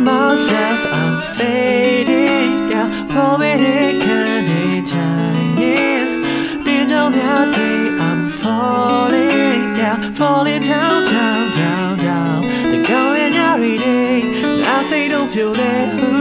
myself, I'm fading out. Poetic and a giant. Been down that day, I'm falling down, falling down, down, down, down. The every day, I say don't do that.